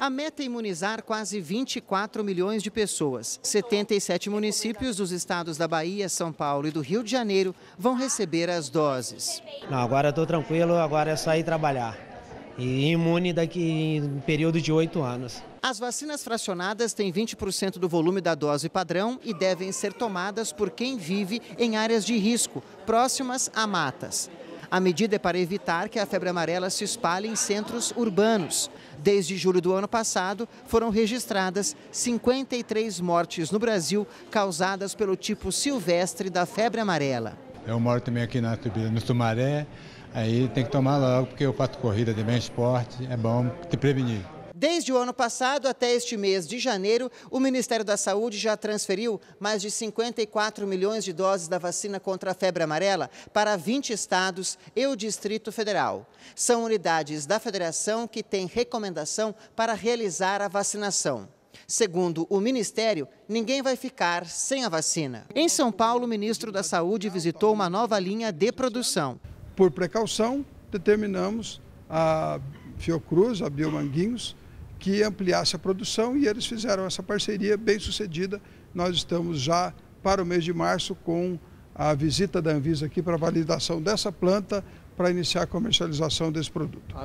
A meta é imunizar quase 24 milhões de pessoas. 77 municípios dos estados da Bahia, São Paulo e do Rio de Janeiro vão receber as doses. Não, agora estou tranquilo, agora é só ir trabalhar. E imune daqui em período de oito anos. As vacinas fracionadas têm 20% do volume da dose padrão e devem ser tomadas por quem vive em áreas de risco, próximas a matas. A medida é para evitar que a febre amarela se espalhe em centros urbanos. Desde julho do ano passado, foram registradas 53 mortes no Brasil causadas pelo tipo silvestre da febre amarela. Eu moro também aqui na, no Sumaré, aí tem que tomar logo, porque eu faço corrida também, esporte, é bom te prevenir. Desde o ano passado até este mês de janeiro, o Ministério da Saúde já transferiu mais de 54 milhões de doses da vacina contra a febre amarela para 20 estados e o Distrito Federal. São unidades da federação que têm recomendação para realizar a vacinação. Segundo o Ministério, ninguém vai ficar sem a vacina. Em São Paulo, o ministro da Saúde visitou uma nova linha de produção. Por precaução, determinamos a Fiocruz, a Biomanguinhos, que ampliasse a produção e eles fizeram essa parceria bem sucedida. Nós estamos já para o mês de março com a visita da Anvisa aqui para validação dessa planta para iniciar a comercialização desse produto.